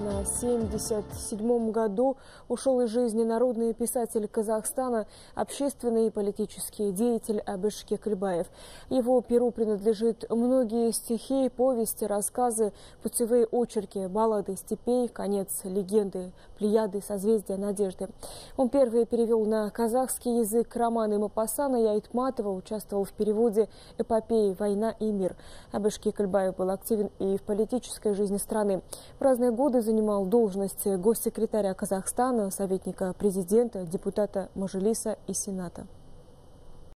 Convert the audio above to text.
На 77-м году ушел из жизни народный писатель Казахстана, общественный и политический деятель Абыш Кекельбаев. Его перу принадлежит многие стихи, повести, рассказы, путевые очерки, баллады степей, конец легенды, плеяды, созвездия надежды. Он первый перевел на казахский язык романы Мапасана и Айтматова, участвовал в переводе эпопеи «Война и мир». Абыш Кекельбаев был активен и в политической жизни страны. В разные годы занимал должность госсекретаря Казахстана, советника президента, депутата Мажилиса и Сената.